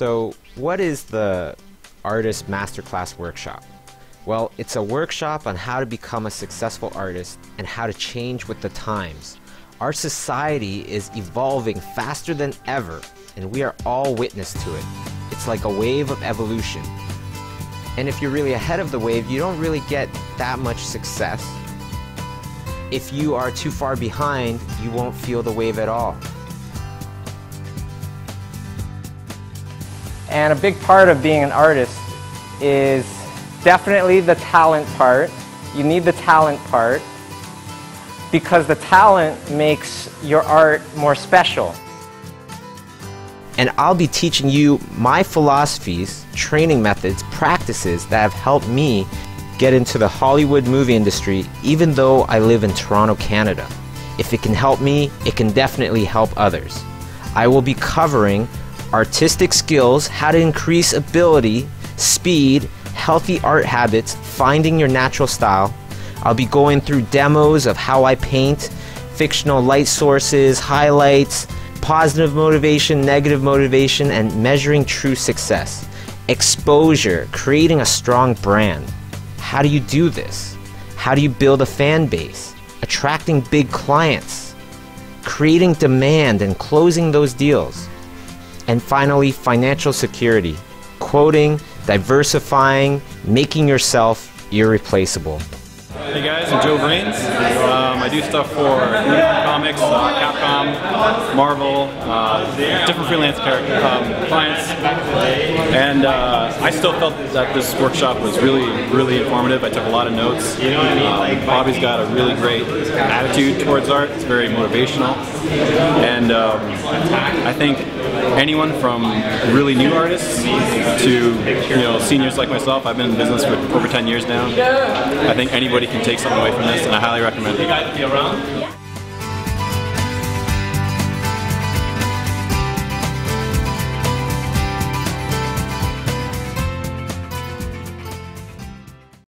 So, what is the Artist Masterclass Workshop? Well, it's a workshop on how to become a successful artist and how to change with the times. Our society is evolving faster than ever, and we are all witness to it. It's like a wave of evolution. And if you're really ahead of the wave, you don't really get that much success. If you are too far behind, you won't feel the wave at all. And a big part of being an artist is definitely the talent part. You need the talent part because the talent makes your art more special. And I'll be teaching you my philosophies, training methods, practices that have helped me get into the Hollywood movie industry even though I live in Toronto, Canada. If it can help me, it can definitely help others. I will be covering artistic skills, how to increase ability, speed, healthy art habits, finding your natural style. I'll be going through demos of how I paint, fictional light sources, highlights, positive motivation, negative motivation, and measuring true success. Exposure, creating a strong brand. How do you do this? How do you build a fan base? Attracting big clients, creating demand and closing those deals. And finally, financial security, quoting, diversifying, making yourself irreplaceable. Hey guys, I'm Joe Vriens. Um, I do stuff for comics, Capcom, Marvel, uh, different freelance um, clients, and uh, I still felt that this workshop was really, really informative. I took a lot of notes. Um, Bobby's got a really great attitude towards art. It's very motivational, and um, I think anyone from really new artists to you know seniors like myself. I've been in business for over 10 years now. I think anybody can take something away from this, and I highly recommend it.